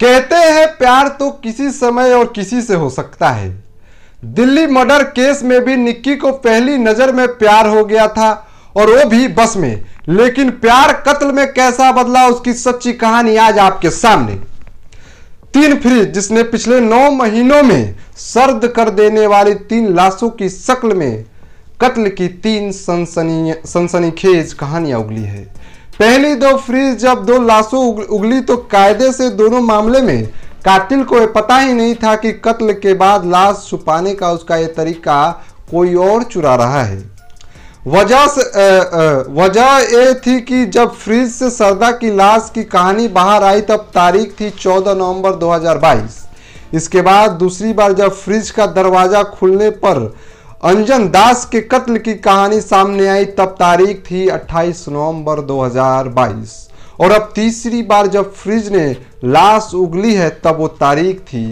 कहते हैं, प्यार तो किसी समय और किसी से हो सकता है। दिल्ली मर्डर केस में भी निक्की को पहली नज़र में प्यार हो गया था और वो भी बस में। लेकिन प्यार कत्ल में कैसा बदला, उसकी सच्ची कहानी आज आपके सामने। तीन फ्रिज जिसने पिछले नौ महीनों में सर्द कर देने वाली तीन लाशों की शक्ल में कत्ल की तीन सनसनी, सनसनीखेज कहानियाँ उगली है। पहली दो फ्रीज जब दो लाशों उगली तो कायदे से दोनों मामले में कातिल को पता ही नहीं था कि कत्ल के बाद लाश छुपाने का उसका यह तरीका कोई और चुरा रहा है। वजह वजह ये थी कि जब फ्रिज से सरदा की लाश की कहानी बाहर आई तब तारीख थी 14 नवंबर 2022 इसके बाद दूसरी बार जब फ्रिज का दरवाज़ा खुलने पर अंजन दास के कत्ल की कहानी सामने आई, तब तारीख थी 28 नवंबर 2022 और अब तीसरी बार जब फ्रिज ने लाश उगली है, तब वो तारीख थी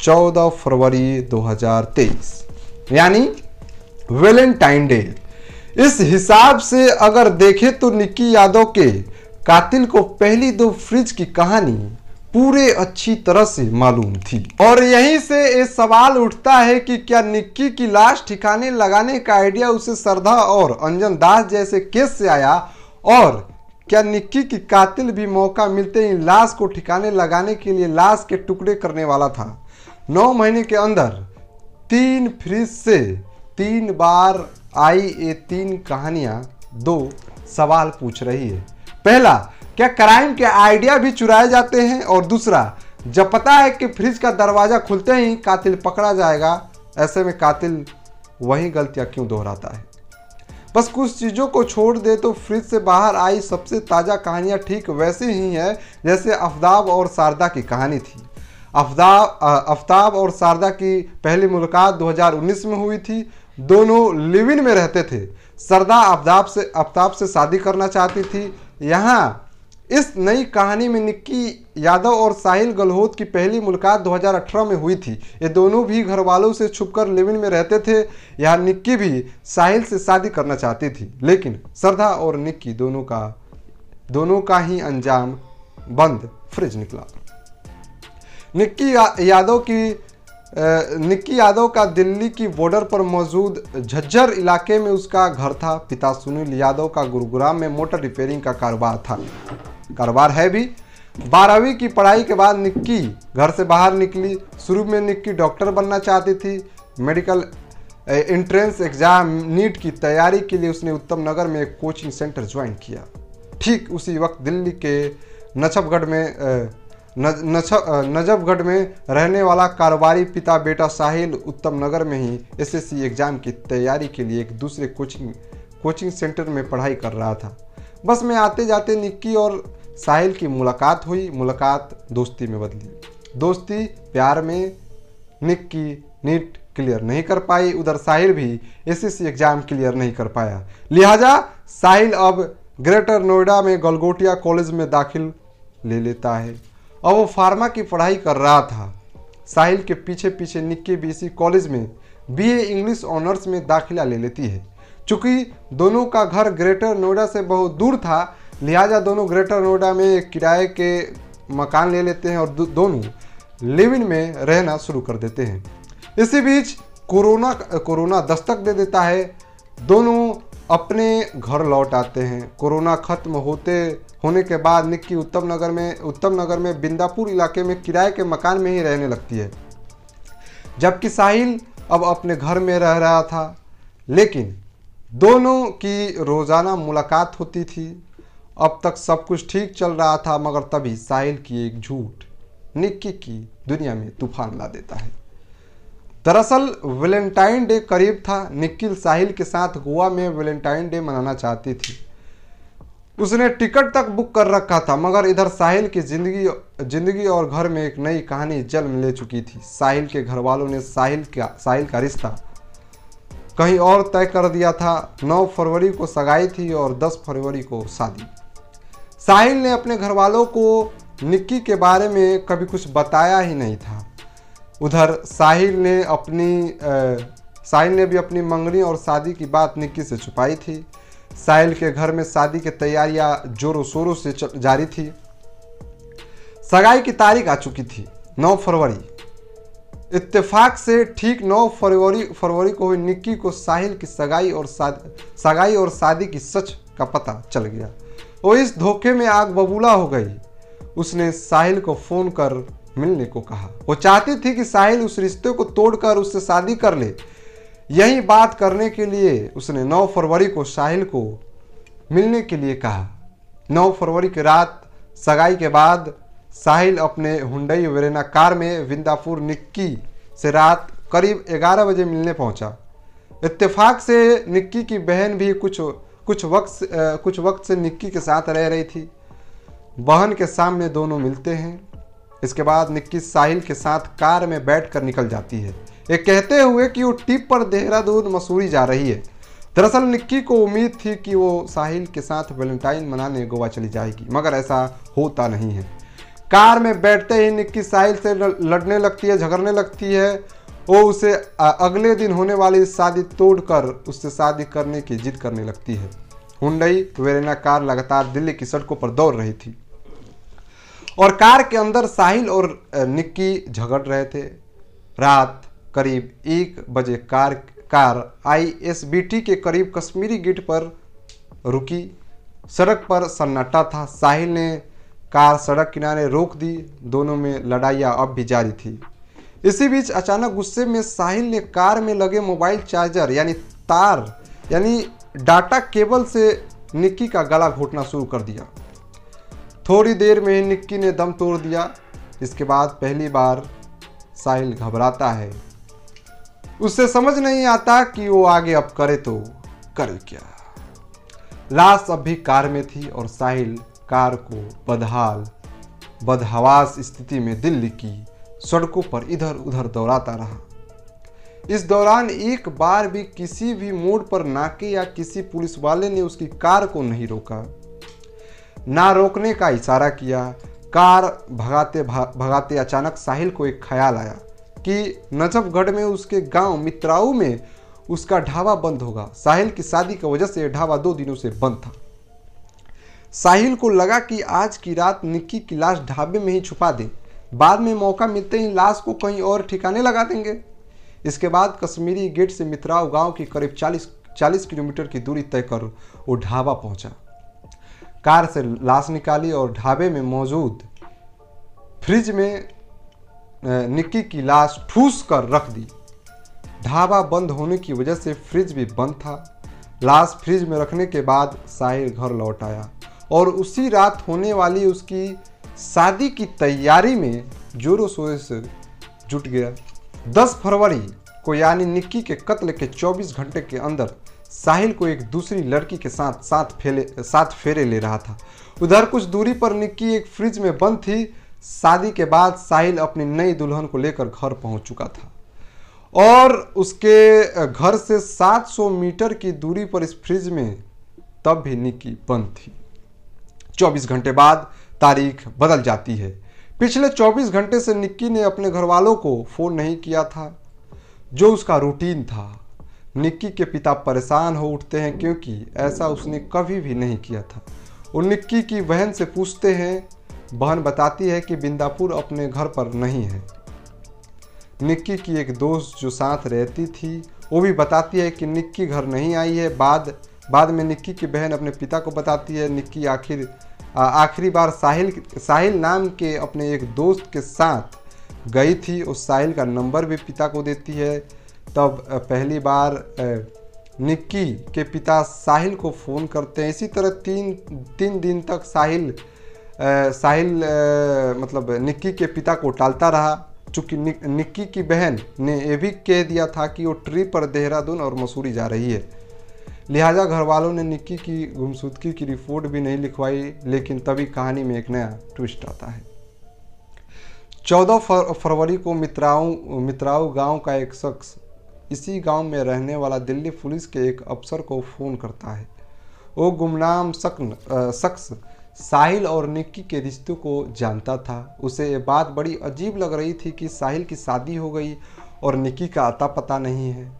14 फरवरी 2023 यानी वेलेंटाइन डे। इस हिसाब से अगर देखें तो निक्की यादव के कातिल को पहली दो फ्रिज की कहानी पूरे अच्छी तरह से मालूम थी। और यहीं से ये सवाल उठता है कि क्या निक्की की लाश ठिकाने लगाने का आइडिया उसे श्रद्धा और अंजन दास जैसे केस से आया? और क्या निक्की की कातिल भी मौका मिलते ही लाश को ठिकाने लगाने के लिए लाश के टुकड़े करने वाला था? नौ महीने के अंदर तीन फ्रिज से तीन बार आई ये तीन कहानियाँ, दो सवाल पूछ रही है। पहला क्या क्राइम के आइडिया भी चुराए जाते हैं? और दूसरा, जब पता है कि फ्रिज का दरवाज़ा खुलते ही कातिल पकड़ा जाएगा, ऐसे में कातिल वही गलतियाँ क्यों दोहराता है? बस कुछ चीज़ों को छोड़ दे तो फ्रिज से बाहर आई सबसे ताज़ा कहानियाँ ठीक वैसी ही है, जैसे अफदाब और शारदा की कहानी थी। अफदाब अफ्ताब और शारदा की पहली मुलाकात 2019 में हुई थी। दोनों लिविन में रहते थे। सरदा अफ्ताब से अफ्ताब से शादी करना चाहती थी। यहाँ इस नई कहानी में निक्की यादव और साहिल गलहोत की पहली मुलाकात 2018 में हुई थी। ये दोनों भी घर वालों से छुपकर लिविन में रहते थे। यहाँ निक्की भी साहिल से शादी करना चाहती थी। लेकिन श्रद्धा और निक्की दोनों का दोनों का ही अंजाम बंद फ्रिज निकला। निक्की यादव की निक्की यादव का दिल्ली की बॉर्डर पर मौजूद झज्जर इलाके में उसका घर था। पिता सुनील यादव का गुरुग्राम में मोटर रिपेयरिंग का कारोबार था। कारोबार है भी। बारहवीं की पढ़ाई के बाद निक्की घर से बाहर निकली। शुरू में निक्की डॉक्टर बनना चाहती थी। मेडिकल एंट्रेंस एग्ज़ाम नीट की तैयारी के लिए उसने उत्तम नगर में एक कोचिंग सेंटर ज्वाइन किया। ठीक उसी वक्त दिल्ली के नछपगढ़ में नजफगढ़ में रहने वाला कारोबारी पिता बेटा साहिल उत्तम नगर में ही एसएससी एग्ज़ाम की तैयारी के लिए एक दूसरे कोचिंग कोचिंग सेंटर में पढ़ाई कर रहा था। बस में आते जाते निक्की और साहिल की मुलाकात हुई, मुलाकात दोस्ती में बदली। दोस्ती प्यार में निक की नीट क्लियर नहीं कर पाई, उधर साहिल भी एसएससी एग्ज़ाम क्लियर नहीं कर पाया। लिहाजा साहिल अब ग्रेटर नोएडा में गलगोटिया कॉलेज में दाखिल ले लेता है। और वो फार्मा की पढ़ाई कर रहा था। साहिल के पीछे पीछे निक्की भी इसी कॉलेज में बीए इंग्लिश ऑनर्स में दाखिला ले लेती है। चूँकि दोनों का घर ग्रेटर नोएडा से बहुत दूर था लिहाजा दोनों ग्रेटर नोएडा में किराए के मकान ले लेते हैं और दोनों लिव इन में रहना शुरू कर देते हैं। इसी बीच कोरोना कोरोना दस्तक दे देता है। दोनों अपने घर लौट आते हैं। कोरोना खत्म होते, होने के बाद निक्की उत्तम नगर में, उत्तम नगर में बिंदापुर इलाके में किराए के मकान में ही रहने लगती है। जबकि साहिल अब अपने घर में रह रहा था। लेकिन दोनों की रोज़ाना मुलाकात होती थी। अब तक सब कुछ ठीक चल रहा था, मगर तभी साहिल की एक झूठ, निक्की की दुनिया में तूफ़ान ला देता है। दरअसल, वेलेंटाइन डे करीब था। निखिल साहिल के साथ गोवा में वैलेंटाइन डे मनाना चाहती थी। उसने टिकट तक बुक कर रखा था, मगर इधर साहिल की ज़िंदगी ज़िंदगी और घर में एक नई कहानी जन्म ले चुकी थी। साहिल के घर वालों ने साहिल का साहिल का रिश्ता कहीं और तय कर दिया था। 9 फरवरी को सगाई थी और 10 फरवरी को शादी। साहिल ने अपने घर वालों को निक्की के बारे में कभी कुछ बताया ही नहीं था। उधर साहिल ने अपनी आ, साहिल ने भी अपनी मंगनी और शादी की बात निक्की से छुपाई थी। साहिल के घर में शादी की तैयारियाँ जोरों शोरों से जारी थी। सगाई की तारीख आ चुकी थी 9 फरवरी। इत्तेफाक से ठीक 9 फरवरी फरवरी को हुई निक्की को साहिल की सगाई और सगाई और शादी की सच का पता चल गया। वो इस धोखे में आग बबूला हो गई। उसने साहिल को फ़ोन कर मिलने को कहा। वो चाहती थी कि साहिल उस रिश्ते को तोड़कर उससे शादी कर ले। यही बात करने के लिए उसने 9 फरवरी को साहिल को मिलने के लिए कहा। 9 फरवरी की रात सगाई के बाद साहिल अपने हुंडई वेरेना कार में विंदापुर निक्की से रात करीब 11 बजे मिलने पहुँचा। इत्तेफाक से निक्की की बहन भी कुछ कुछ वक्त कुछ वक्त से निक्की के साथ रह रही थी। बहन के सामने दोनों मिलते हैं। इसके बाद निक्की साहिल के साथ कार में बैठकर निकल जाती है। ये कहते हुए कि वो टिप पर देहरादून मसूरी जा रही है। दरअसल निक्की को उम्मीद थी कि वो साहिल के साथ वैलेंटाइन मनाने गोवा चली जाएगी, मगर ऐसा होता नहीं है। कार में बैठते ही निक्की साहिल से लड़ने लगती है, झगड़ने लगती है। वो उसे अगले दिन होने वाली शादी तोड़कर उससे शादी करने की जिद करने लगती है। हुंडई वेरेना कार लगातार दिल्ली की सड़कों पर दौड़ रही थी। और कार के अंदर साहिल और निक्की झगड़ रहे थे। रात करीब एक बजे कार कार आईएसबीटी के करीब कश्मीरी गेट पर रुकी। सड़क पर सन्नाटा था। साहिल ने कार सड़क किनारे रोक दी। दोनों में लड़ाइयाँ अब भी जारी थी। इसी बीच अचानक गुस्से में साहिल ने कार में लगे मोबाइल चार्जर, यानी तार, यानी डाटा केबल से निक्की का गला घोटना शुरू कर दिया। थोड़ी देर में ही निक्की ने दम तोड़ दिया। इसके बाद पहली बार साहिल घबराता है। उससे समझ नहीं आता कि वो आगे अब करे तो करे क्या। लाश अब भी कार में थी और साहिल कार को बदहाल, बदहवास स्थिति में दिल्ली की सड़कों पर इधर उधर दौड़ाता रहा। इस दौरान एक बार भी किसी भी मोड़ पर नाके या किसी पुलिस वाले ने उसकी कार को नहीं रोका। ना रोकने का इशारा किया। कार भगाते भगाते अचानक साहिल को एक ख्याल आया कि नजफगढ़ में उसके गाँव मित्राऊ में उसका ढाबा बंद होगा। साहिल की शादी की वजह से ढाबा दो दिनों से बंद था। साहिल को लगा कि आज की रात निक्की की लाश ढाबे में ही छुपा दे। बाद में मौका मिलते ही लाश को कहीं और ठिकाने लगा देंगे। इसके बाद कश्मीरी गेट से मित्राव गाँव की करीब 40 40 किलोमीटर की दूरी तय कर वो ढाबा पहुँचा। कार से लाश निकाली और ढाबे में मौजूद फ्रिज में निक्की की लाश ठूस कर रख दी। ढाबा बंद होने की वजह से फ्रिज भी बंद था। लाश फ्रिज में रखने के बाद साहिर घर लौट आया और उसी रात होने वाली उसकी शादी की तैयारी में जोरों शोरों से जुट गया। 10 फरवरी को यानी निक्की के कत्ल के 24 घंटे के अंदर साहिल को एक दूसरी लड़की के साथ साथ फेले, साथ फेरे ले रहा था। उधर कुछ दूरी पर निक्की एक फ्रिज में बंद थी। शादी के बाद साहिल अपनी नई दुल्हन को लेकर घर पहुँच चुका था। और उसके घर से 700 मीटर की दूरी पर इस फ्रिज में तब भी निक्की बंद थी। 24 घंटे बाद तारीख बदल जाती है। पिछले 24 घंटे से निक्की ने अपने घर वालों को फ़ोन नहीं किया था, जो उसका रूटीन था। निक्की के पिता परेशान हो उठते हैं क्योंकि ऐसा उसने कभी भी नहीं किया था। वो निक्की की बहन से पूछते हैं, बहन बताती है कि बिंदापुर अपने घर पर नहीं है। निक्की की एक दोस्त जो साथ रहती थी, वो भी बताती है कि निक्की घर नहीं आई है। बाद बाद में निक्की की बहन अपने पिता को बताती है, निक्की आखिर आखिरी बार साहिल साहिल नाम के अपने एक दोस्त के साथ गई थी, उस साहिल का नंबर भी पिता को देती है। तब पहली बार निक्की के पिता साहिल को फ़ोन करते हैं। इसी तरह तीन तीन दिन तक साहिल साहिल मतलब निक्की के पिता को टालता रहा। चूँकि निक्की की बहन ने यह भी कह दिया था कि वो ट्रिप पर देहरादून और मसूरी जा रही है। लिहाजा घर वालों ने निक्की की गुमशुदगी की रिपोर्ट भी नहीं लिखवाई, लेकिन तभी कहानी में एक नया ट्विस्ट आता है। चौदह फरवरी को मित्राऊ मित्राऊ गाँव का एक शख्स इसी गाँव में रहने वाला दिल्ली पुलिस के एक अफसर को फ़ोन करता है। वो गुमनाम शख्स साहिल और निक्की के रिश्तों को जानता था। उसे ये बात बड़ी अजीब लग रही थी कि साहिल की शादी हो गई और निक्की का अता पता नहीं है।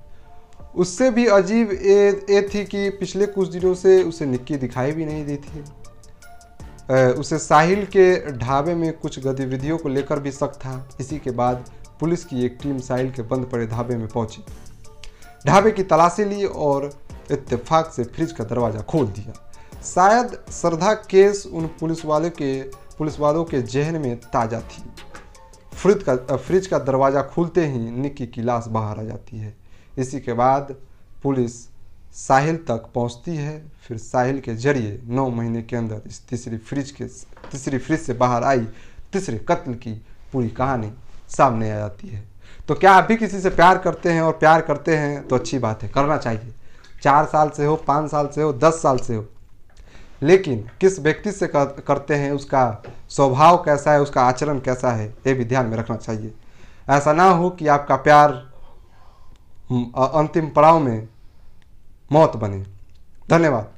उससे भी अजीब ये थी कि पिछले कुछ दिनों से उसे निक्की दिखाई भी नहीं दी थी। उसे साहिल के ढाबे में कुछ गतिविधियों को लेकर भी शक था। इसी के बाद पुलिस की एक टीम साहिल के बंद पड़े ढाबे में पहुँची। ढाबे की तलाशी ली और इत्तेफाक से फ्रिज का दरवाज़ा खोल दिया। शायद श्रद्धा केस उन पुलिस वालों के, पुलिस वालों के जहन में ताज़ा थी। फ्रिज का फ्रिज का दरवाज़ा खुलते ही निक्की की लाश बाहर आ जाती है। इसी के बाद पुलिस साहिल तक पहुँचती है। फिर साहिल के ज़रिए नौ महीने के अंदर इस तीसरी फ्रिज के तीसरी फ्रिज से बाहर आई, तीसरे कत्ल की पूरी कहानी सामने आ जाती है। तो क्या आप भी किसी से प्यार करते हैं और प्यार करते हैं तो अच्छी बात है, करना चाहिए। चार साल से हो, पाँच साल से हो, दस साल से हो। लेकिन किस व्यक्ति से करते हैं, उसका स्वभाव कैसा है, उसका आचरण कैसा है, ये भी ध्यान में रखना चाहिए। ऐसा ना हो कि आपका प्यार अंतिम पड़ाव में मौत बने। धन्यवाद।